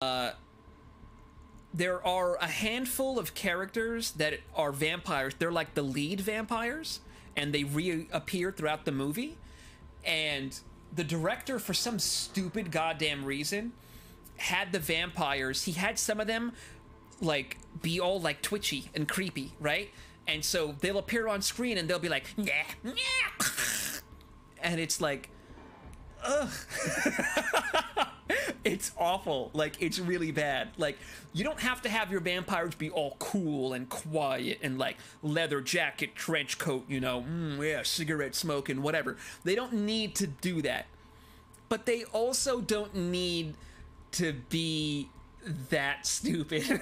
uh, there are a handful of characters that are vampires. They're like the lead vampires, and they reappear throughout the movie. And the director, for some stupid goddamn reason, had the vampires. He had some of them like be all like twitchy and creepy, right? And so they'll appear on screen and they'll be like, yeah, yeah. and it's like, ugh. it's awful. Like it's really bad. Like you don't have to have your vampires be all cool and quiet and like leather jacket, trench coat, you know, mm, yeah, cigarette smoking, whatever. They don't need to do that. But they also don't need to be that stupid.